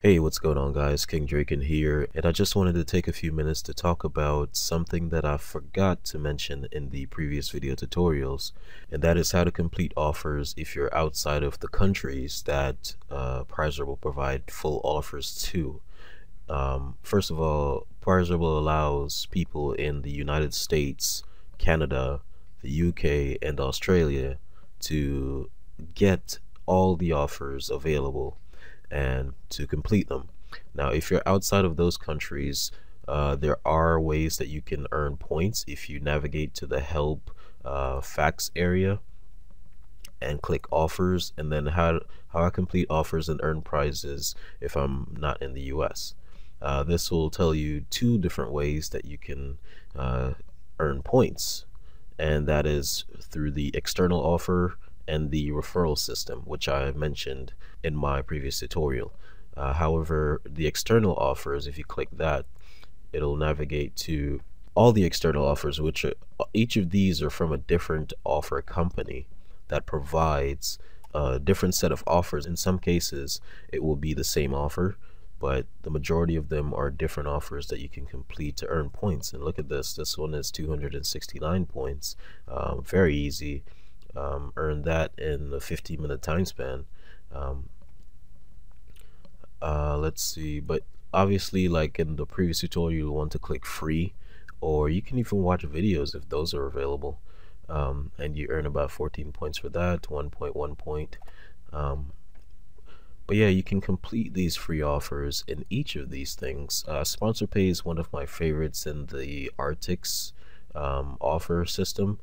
Hey, what's going on guys? King Drekon here, and I just wanted to take a few minutes to talk about something that I forgot to mention in the previous video tutorials, and that is how to complete offers if you're outside of the countries that uh, PrizeRebel provide full offers to. Um, first of all, PrizeRebel allows people in the United States, Canada, the UK, and Australia to get all the offers available and to complete them. Now, if you're outside of those countries, uh, there are ways that you can earn points if you navigate to the help uh, facts area and click offers and then how how I complete offers and earn prizes if I'm not in the US. Uh, this will tell you two different ways that you can uh, earn points and that is through the external offer and the referral system, which I mentioned in my previous tutorial. Uh, however, the external offers, if you click that, it'll navigate to all the external offers, which are, each of these are from a different offer company that provides a different set of offers. In some cases, it will be the same offer, but the majority of them are different offers that you can complete to earn points. And look at this, this one is 269 points, um, very easy um, earn that in a 15 minute time span. Um, uh, let's see, but obviously, like in the previous tutorial, you want to click free, or you can even watch videos if those are available. Um, and you earn about 14 points for that, 1.1 point. Um, but yeah, you can complete these free offers in each of these things. Uh, Sponsor Pay is one of my favorites in the Artix um, offer system.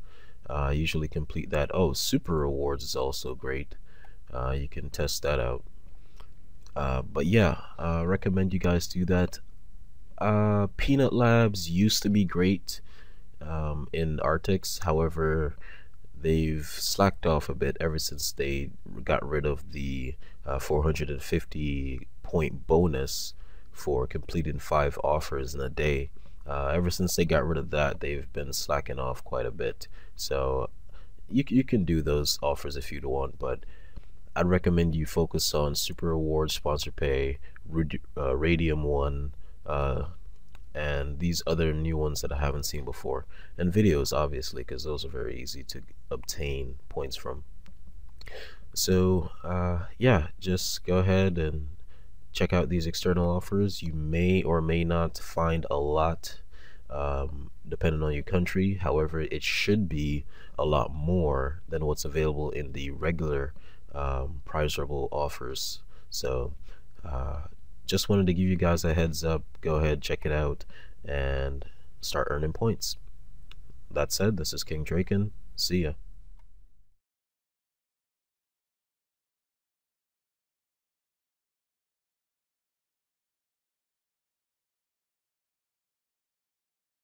Uh, usually complete that. Oh, Super Rewards is also great. Uh, you can test that out. Uh, but yeah, uh, recommend you guys do that. Uh, Peanut Labs used to be great um, in Artix. However, they've slacked off a bit ever since they got rid of the uh, 450 point bonus for completing five offers in a day. Uh, ever since they got rid of that, they've been slacking off quite a bit. So you you can do those offers if you'd want, but I'd recommend you focus on Super Rewards, Sponsor Pay, uh, Radium One, uh, and these other new ones that I haven't seen before, and videos obviously because those are very easy to obtain points from. So uh, yeah, just go ahead and check out these external offers. You may or may not find a lot um, depending on your country. However, it should be a lot more than what's available in the regular um, PrizeRebel offers. So uh, just wanted to give you guys a heads up. Go ahead, check it out, and start earning points. That said, this is King Drekon. See ya.